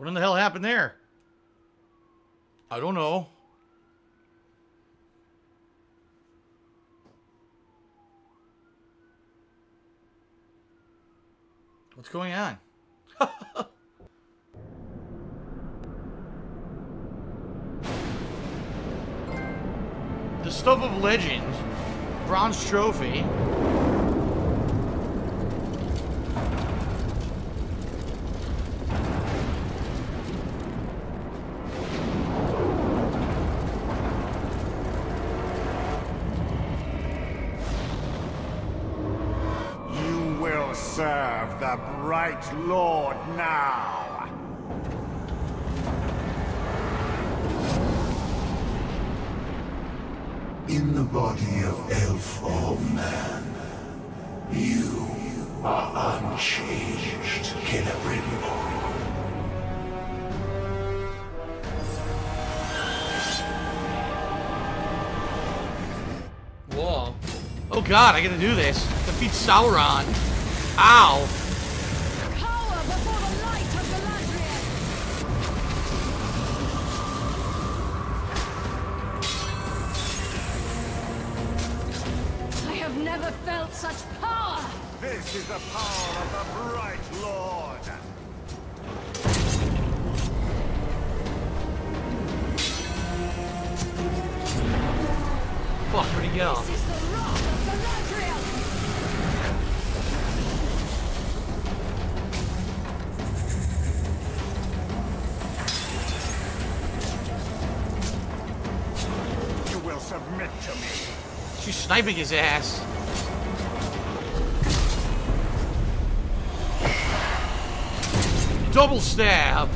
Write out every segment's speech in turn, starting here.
What in the hell happened there? I don't know. What's going on? the stuff of legend. Bronze trophy. Serve the Bright Lord now. In the body of elf or man, you are unchanged, Celebrimbor. Whoa. Oh god, I gotta do this. Defeat Sauron. Ow. Power before the light of Galadriel! I have never felt such power! This is the power of the Bright Lord. Fuck, where'd he go? She's sniping his ass. Double stab.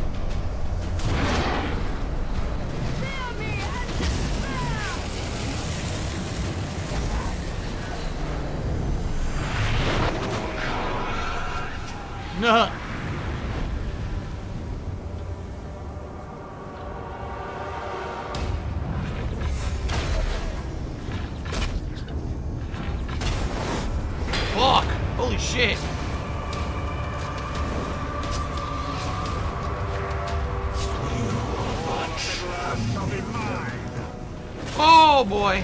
No. Oh boy!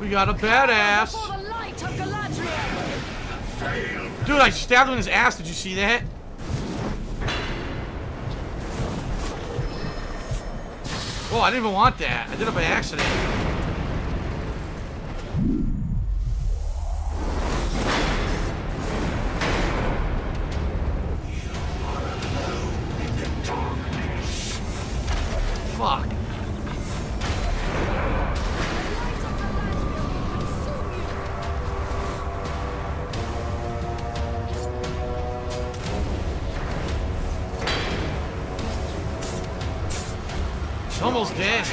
We got a badass. Before the light of Galadriel! Dude, I stabbed him in his ass. Did you see that? Oh, I didn't even want that. I did it by accident. He's almost dead.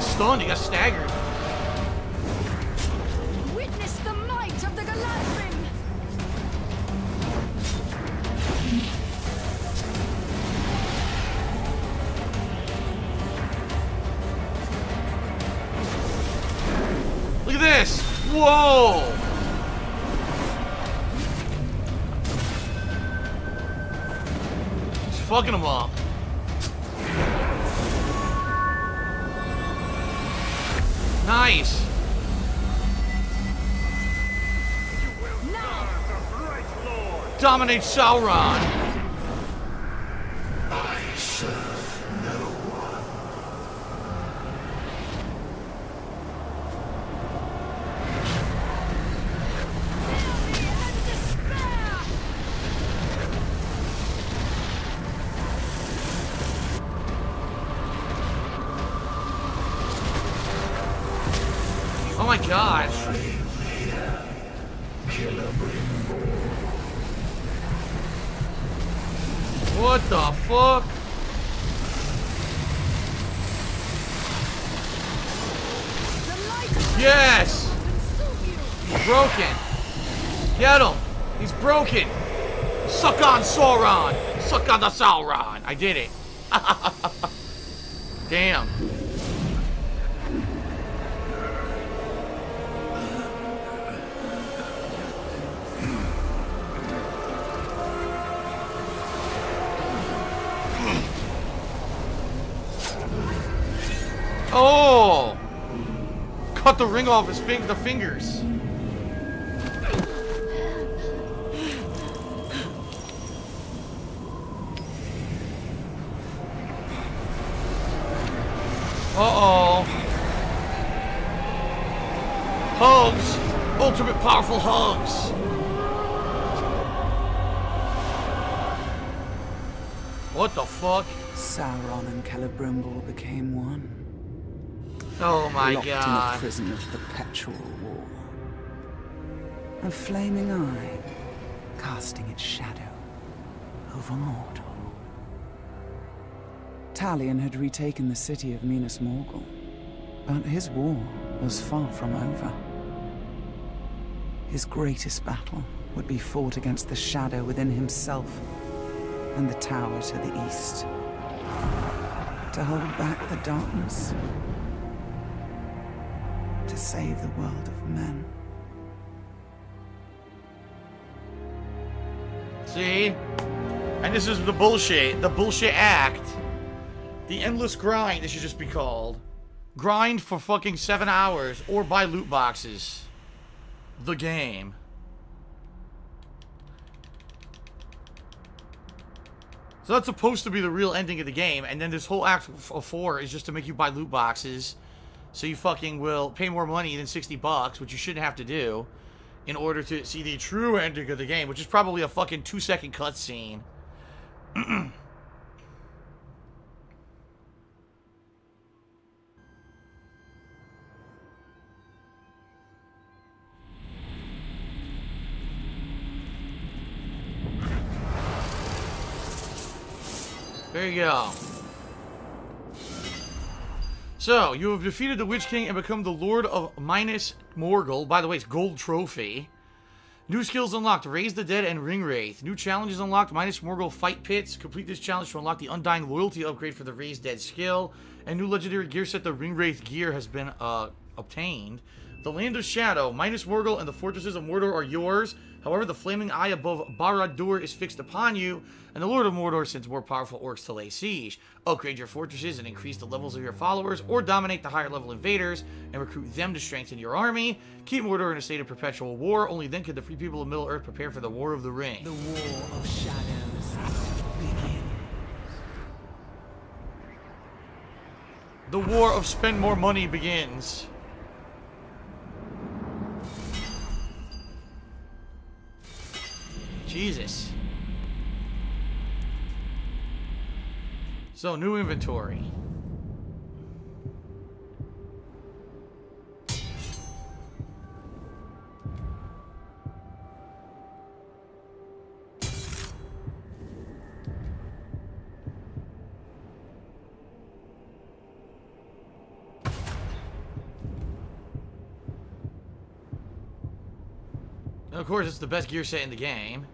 Stunned, he got staggered. Witness the might of the Galadhrim! Look at this! Whoa! Fucking them up. Nice! Now! The Lord. Dominate Sauron! God. What the fuck? Yes! He's broken. Get him. He's broken. Suck on Sauron. Suck on the Sauron. I did it. Damn. Cut the ring off his fing the fingers. Uh-oh. Hugs. Ultimate powerful hugs. What the fuck? Sauron and Celebrimbor became one. Oh my locked in a prison of perpetual war. A flaming eye, casting its shadow over Mordor. Talion had retaken the city of Minas Morgul, but his war was far from over. His greatest battle would be fought against the shadow within himself and the tower to the east. To hold back the darkness to save the world of men. See? And this is the bullshit. The bullshit act. The endless grind, this should just be called. Grind for fucking seven hours or buy loot boxes. The game. So that's supposed to be the real ending of the game, and then this whole act of four is just to make you buy loot boxes, so you fucking will pay more money than 60 bucks, which you shouldn't have to do, in order to see the true ending of the game, which is probably a fucking two second cutscene. There you go. So, you have defeated the Witch King and become the Lord of Minas Morgul. By the way, it's gold trophy. New skills unlocked. Raise the Dead and Ring Wraith. New challenges unlocked. Minas Morgul Fight Pits. Complete this challenge to unlock the Undying Loyalty upgrade for the Raise Dead skill. And new legendary gear set, the Ring Wraith gear, has been uh, obtained. The Land of Shadow. Minas Morgul and the fortresses of Mordor are yours. However, the flaming eye above Barad-dûr is fixed upon you, and the Lord of Mordor sends more powerful orcs to lay siege. Upgrade your fortresses and increase the levels of your followers, or dominate the higher level invaders and recruit them to strengthen your army. Keep Mordor in a state of perpetual war. Only then can the free people of Middle-earth prepare for the War of the Ring. The War of Shadows begins. The war of spend more money begins. Jesus. So, new inventory. And of course, it's the best gear set in the game.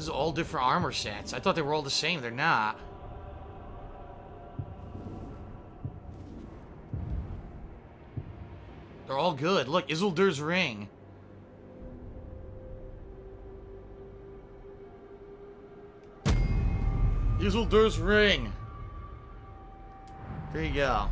This is all different armor sets. I thought they were all the same. They're not. They're all good. Look, Isildur's ring. Isildur's ring. There you go.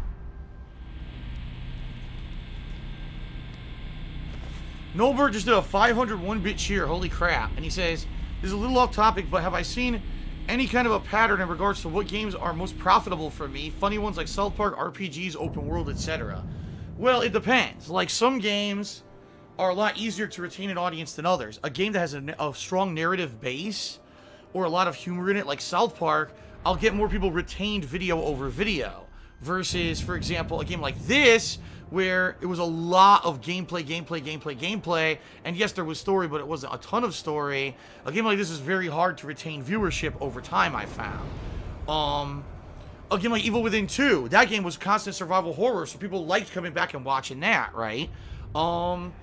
Nolbert just did a 501 bit cheer. Holy crap. And he says, This is a little off topic, but have I seen any kind of a pattern in regards to what games are most profitable for me. Funny ones like South Park, RPGs, open world, etc. Well, it depends. Like some games are a lot easier to retain an audience than others. A game that has a, a strong narrative base or a lot of humor in it, like South Park, I'll get more people retained video over video. Versus, for example, a game like this, where it was a lot of gameplay, gameplay, gameplay, gameplay, and yes, there was story, but it wasn't a ton of story. A game like this is very hard to retain viewership over time, I found. Um, a game like Evil Within 2, that game was constant survival horror, so people liked coming back and watching that, right? Um,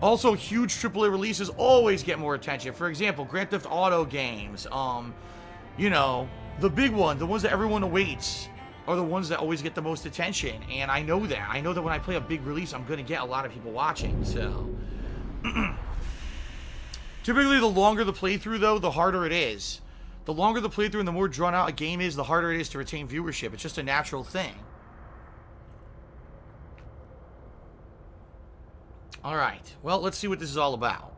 also, huge AAA releases always get more attention. For example, Grand Theft Auto games, um, you know, the big one, the ones that everyone awaits, are the ones that always get the most attention. And I know that. I know that when I play a big release, I'm going to get a lot of people watching. So, typically, the longer the playthrough, though, the harder it is. The longer the playthrough and the more drawn out a game is, the harder it is to retain viewership. It's just a natural thing. All right. Well, let's see what this is all about.